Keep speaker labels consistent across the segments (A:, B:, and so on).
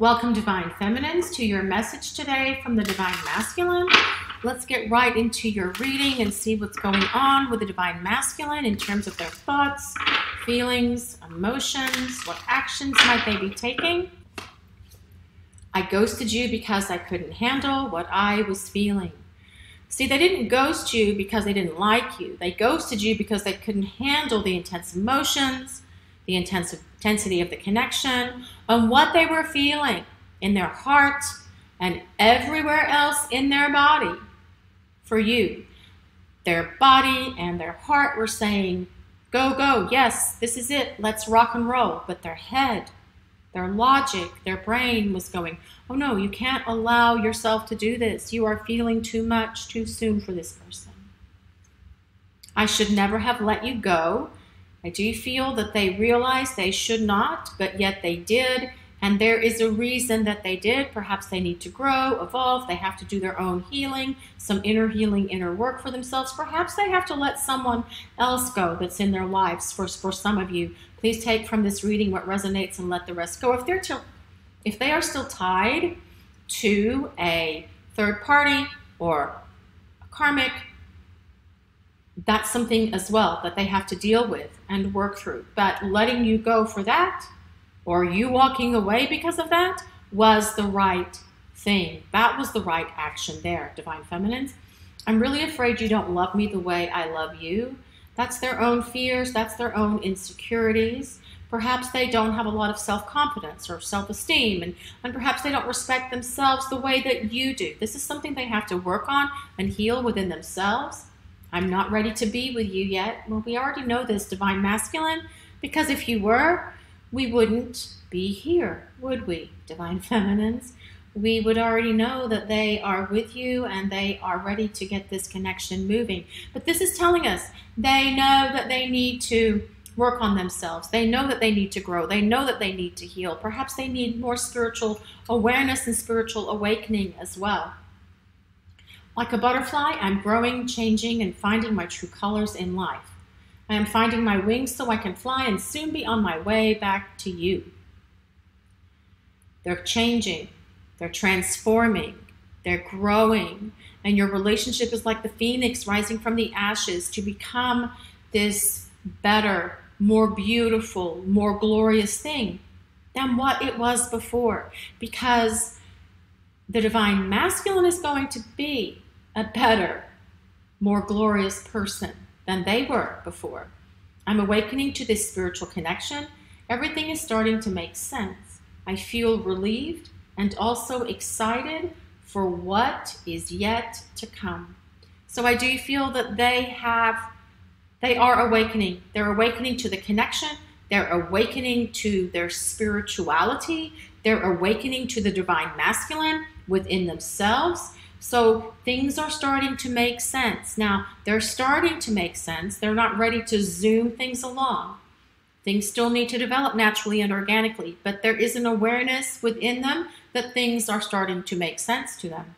A: Welcome, Divine Feminines, to your message today from the Divine Masculine. Let's get right into your reading and see what's going on with the Divine Masculine in terms of their thoughts, feelings, emotions. What actions might they be taking? I ghosted you because I couldn't handle what I was feeling. See, they didn't ghost you because they didn't like you. They ghosted you because they couldn't handle the intense emotions, the intensity of the connection, and what they were feeling in their heart and everywhere else in their body for you. Their body and their heart were saying, Go, go, yes, this is it, let's rock and roll. But their head, their logic, their brain was going, Oh no, you can't allow yourself to do this. You are feeling too much too soon for this person. I should never have let you go. I do feel that they realized they should not, but yet they did. And there is a reason that they did. Perhaps they need to grow, evolve. They have to do their own healing, some inner healing, inner work for themselves. Perhaps they have to let someone else go that's in their lives. For, for some of you, please take from this reading what resonates and let the rest go. If they're till, if they are still tied to a third party or a karmic that's something as well that they have to deal with and work through. But letting you go for that, or you walking away because of that, was the right thing. That was the right action there, Divine Feminines. I'm really afraid you don't love me the way I love you. That's their own fears, that's their own insecurities. Perhaps they don't have a lot of self confidence or self esteem, and, and perhaps they don't respect themselves the way that you do. This is something they have to work on and heal within themselves. I'm not ready to be with you yet. Well, we already know this, divine masculine, because if you were, we wouldn't be here, would we, divine feminines? We would already know that they are with you and they are ready to get this connection moving. But this is telling us they know that they need to work on themselves. They know that they need to grow. They know that they need to heal. Perhaps they need more spiritual awareness and spiritual awakening as well. Like a butterfly, I'm growing, changing, and finding my true colors in life. I am finding my wings so I can fly and soon be on my way back to you. They're changing, they're transforming, they're growing, and your relationship is like the phoenix rising from the ashes to become this better, more beautiful, more glorious thing than what it was before. Because the divine masculine is going to be a better, more glorious person than they were before. I'm awakening to this spiritual connection. Everything is starting to make sense. I feel relieved and also excited for what is yet to come. So I do feel that they have, they are awakening. They're awakening to the connection. They're awakening to their spirituality. They're awakening to the divine masculine within themselves. So things are starting to make sense. Now, they're starting to make sense. They're not ready to zoom things along. Things still need to develop naturally and organically, but there is an awareness within them that things are starting to make sense to them.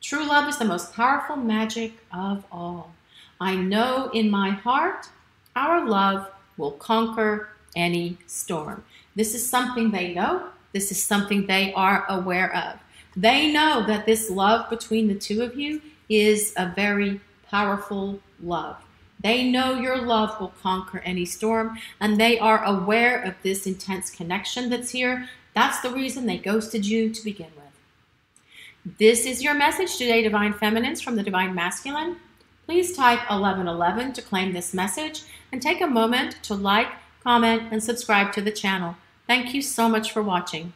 A: True love is the most powerful magic of all. I know in my heart our love will conquer any storm. This is something they know. This is something they are aware of. They know that this love between the two of you is a very powerful love. They know your love will conquer any storm, and they are aware of this intense connection that's here. That's the reason they ghosted you to begin with. This is your message today, Divine Feminines from the Divine Masculine. Please type 1111 to claim this message and take a moment to like, comment, and subscribe to the channel. Thank you so much for watching.